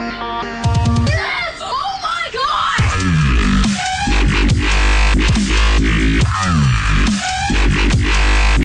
Oh.